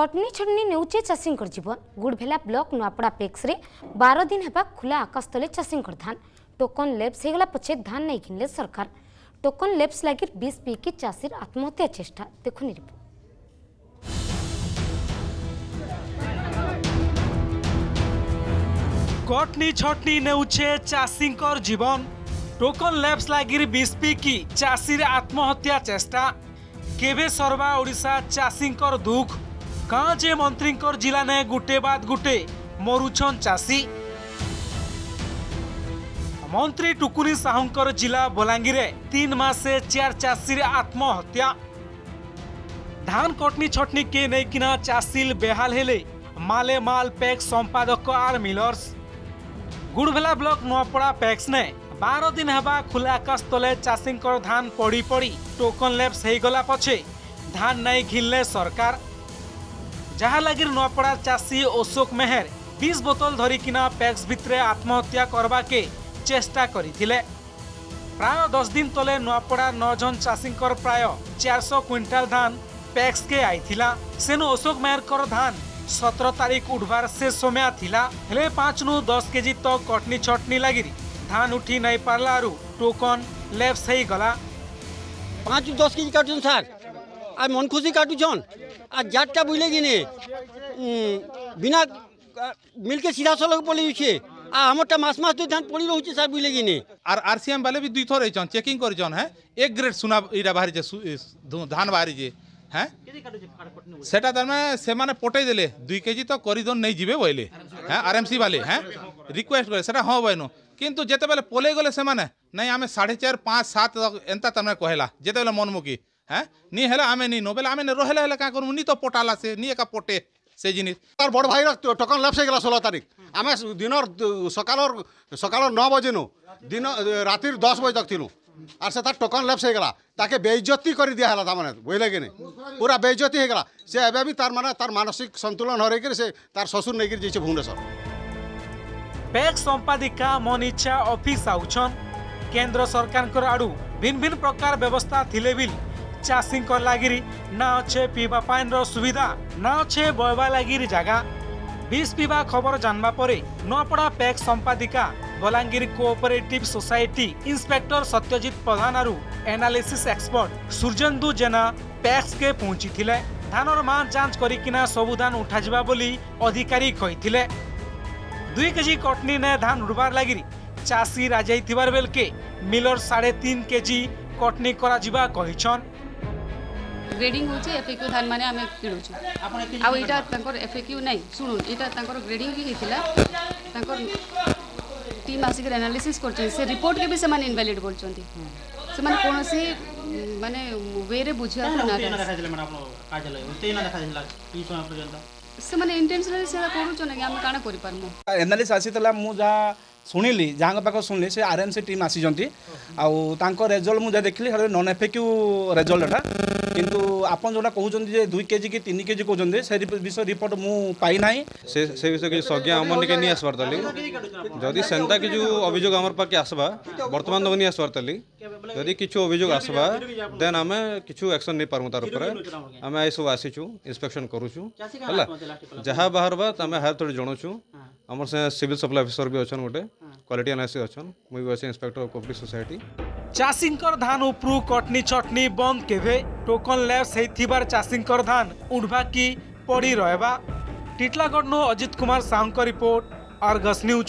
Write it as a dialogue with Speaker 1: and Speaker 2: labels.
Speaker 1: कटनी छटनी नौचे चाषी जीवन गुड़भेला ब्लक नुआपड़ा पेक्स बार दिन है खुला आकाश तले चाषी धान टोकन लेप्स हो पचे धान नहीं किनले सरकार टोकन लेप्स लगे विष पी की चाषी आत्महत्या चेष्टा देखनी रिपोर्ट
Speaker 2: कटनी छटनी नौचे चाषी जीवन टोकन लेप्स लगे विष पी की चाषी आत्महत्या चेष्टा केवे सर्वा ओडा चाषी दुख কাঁ যে মন্ত্রী ମନ୍ତ୍ରୀଙ୍କର নে গুটে বাদ গুটে মরুছন চাষী মন্ত্রী টুকুনি সাহুকর ଜିଲ୍ଲା ବଲାଙ୍ଗୀରେ তিন মাসে চার ଚାଷୀରେ আত্মহত্যা ধান কটনি ছটনি ছটনিকে নেইকিনা চাষিল বেহাল হেলে মালে মাল প্যাক্স সম্পাদক আর millers Gudbhela block Nuapada PACS নে বার দিন হবা খোলা আকাশ তলে চাষীঙ্কর ধান পড়ি পড়ি টোকন লেপস হয়ে গলা পছে ধান নাই ঘিনলে সরকার ଯାହାଲାଗି ନୂଆପଡ଼ା ଚାଷୀ ଅଶୋକ ମେହେର ବିଶ ବୋତଲ ଧରିକିନା ପ୍ୟାକ୍ସ ଭିତରେ ଆତ୍ମହତ୍ୟା କରବାକେ ଚେଷ୍ଟା କରିଥିଲେ ପ୍ରାୟ ଦଶ ଦିନ ତଳେ ନୂଆପଡ଼ା ନଅ ଜଣ ଚାଷୀଙ୍କର ପ୍ରାୟ ଚାରିଶହ କ୍ୱିଣ୍ଟାଲ ଧାନ ପ୍ୟାକ୍ସକେ ଆଇଥିଲା ସେନୁ ଅଶୋକ ମେହେରଙ୍କର ଧାନ ସତର ତାରିଖ ଉଠବାର ଶେଷ ସମୟ ଥିଲା ହେଲେ ପାଞ୍ଚରୁ ଦଶ କେଜି ତ କଟନି ଛଟନି ଲାଗିରି ଧାନ ଉଠି ନାଇଁ ପାରଲାରୁ ଟୋକନ୍ ଲେପ୍ସ ହେଇଗଲା
Speaker 3: ପାଞ୍ଚରୁ ଦଶ କେଜି କାଟୁଛନ୍ ସାର୍ ଆଉ ମନ ଖୁସି କାଟୁଛନ୍ आ जाटा बुझल कि बिना मिलके सीधा साल पलिज आ हमरटा मास मास दुई धान पड़ी रहू सर बुझले कि नहीं
Speaker 4: आर आरसीएम वाले भी दुई थोर रहिचन चेकिंग कर जन ग्रेड सुना इरा बाहर धान बाहर जे हैं सेटा दर में से माने पोटे देले 2 तो करी नहीं जिबे बोले हैं आरएमसी वाले हैं रिक्वेस्ट करे सेटा हां बहनो किंतु बेले पोले से माने नहीं हमें 4.5 5 7 एंता तमने कहला जते बेले मनमुकी হ্যাঁ নি হেলে আমি নি নোবেলে আমি নে রহেলে হেলে কাঁ করবো নি তো পোটাল আছে নি একা পোটে সে জিনিস
Speaker 5: তার বড় ভাইর টকন লাভ হয়ে গেল ষোলো তারিখ আমি দিনর সকাল সকাল ন বজে নু দিন রাতির দশ বজে তক আর সে তার টোকন লেফ্ট হয়ে গেল তাকে বেইজতি করে দিয়া হল তার মানে বুঝলে কি পুরা বেইজতি হয়ে গেল সে এবে বি তার মানে তার মানসিক সন্তুলন হরাইকি সে তার শ্বশুর নেই যাইছে ভুবনেশ্বর
Speaker 2: পেক সম্পাদিকা মন ইচ্ছা অফিস আউছন কেন্দ্র সরকারঙ্কর আড়ু ভিন ভিন প্রকার ব্যবস্থা থিলে বিল ଚାଷୀଙ୍କ ଲାଗିରି ନା ଅଛେ ପିଇବା ପାଣିର ସୁବିଧା ନା ଅଛେ ବହିବା ଲାଗିରି ଜାଗା ବିଷ ପିଇବା ଖବର ଜାଣିବା ପରେ ନୂଆପଡ଼ା ପ୍ୟାକ୍ ସମ୍ପାଦିକା Balangir cooperative society inspector Satyajit ପ୍ରଧାନରୁ analysis expert Suryendu Jena ପ୍ୟାକ୍ସକେ ପହଞ୍ଚିଥିଲେ ଧାନର ମାନ ଯାଞ୍ଚ କରିକିନା ସବୁ ଧାନ ଉଠାଯିବା ବୋଲି ଅଧିକାରୀ କହିଥିଲେ ଦୁଇ କେଜି କଟନୀ ନେ ଧାନ ଉଡ଼ବାର ଲାଗିରି ଚାଷୀ ରାଜାଇଥିବାର ବେଲକେ ମିଲର ସାଢ଼େ ତିନି କେଜି କଟନୀ କରାଯିବା କହିଛନ୍
Speaker 6: ଗ୍ରେଡ଼ିଂ ହେଉଛି ଏଫେକ୍ୟୁ ଧାନ ମାନେ ଆମେ କିଣୁଛୁ ଆଉ ଏଇଟା ତାଙ୍କର କ୍ୟୁ ନାହିଁ ଶୁଣୁ ଏଇଟା ତାଙ୍କର ଗ୍ରେଡ଼ିଂ ବି ହେଇଥିଲା ତାଙ୍କର ଟିମ୍ ଆସିକରି ଏନାଲିସିସ୍ କରୁଛନ୍ତି ସେ ରିପୋର୍ଟକେ ବି ସେମାନେ ଇନଭାଲିଡ୍ କରୁଛନ୍ତି ସେମାନେ କୌଣସି ମାନେ ୱେରେ ବୁଝିବାକୁ
Speaker 7: ନା
Speaker 6: ସେମାନେ ଇଣ୍ଟେନସନାଲି ସେଟା କରୁଛନ୍ତି କି ଆମେ କାଣା କରିପାରମୁ
Speaker 8: ଏନାଲିସ୍ ଆସିଥିଲା ମୁଁ ଯାହା ଶୁଣିଲି ଯାହାଙ୍କ ପାଖ ଶୁଣିଲି ସେ ଆର୍ ଏନ୍ ସି ଟିମ୍ ଆସିଛନ୍ତି ଆଉ ତାଙ୍କ ରେଜଲ୍ଟ ମୁଁ ଯାହା ଦେଖିଲି ସେଟା ନନ୍ ଏଫେକ୍ଟିଭ୍ ରେଜଲ୍ଟ ଏଟା କିନ୍ତୁ ଆପଣ ଯେଉଁଟା କହୁଛନ୍ତି ଯେ ଦୁଇ କେଜି କି ତିନି କେଜି କହୁଛନ୍ତି ସେ ବିଷୟ ରିପୋର୍ଟ ମୁଁ ପାଇନାହିଁ
Speaker 9: ସେ ସେ ବିଷୟ କିଛି ସଜ୍ଞା ଆମର ନିକେ ନେଇ ଆସିବାର ତାଲି ଯଦି ସେନ୍ତା
Speaker 10: କିଛି
Speaker 9: ଅଭିଯୋଗ
Speaker 11: ଆମର
Speaker 9: ପାଖେ ଆସବା ବର୍ତ୍ତମାନ ତାକୁ ନେଇ ଆସିବାର ତାଲି যদি কিছু অভিযোগ আসবা দেন আমি কিছু একশন নেই পারমু তার
Speaker 7: উপরে
Speaker 9: আমি এসব আসিছু ইন্সপেকশন করুছু হলা যাহা বাহারবা আমি হায়ার থ্রু জনাছু আমার সে সিভিল সপ্লাই অফিসর বি অছন গোটে কোয়ালিটি এনালিসি অছন মুই বি আছে ইন্সপেক্টর অফ কোপরেটিভ সোসাইটি
Speaker 2: চাষীঙ্কর ধান উপরু কটনি চটনি বন্ধ কেভে টোকন ল্যাবস হেইথিবার চাষীঙ্কর ধান উড়বা কি পড়ি রহবা টিটলাগড় নু অজিত কুমার সাহুঙ্ক রিপোর্ট আর্গস নিউজ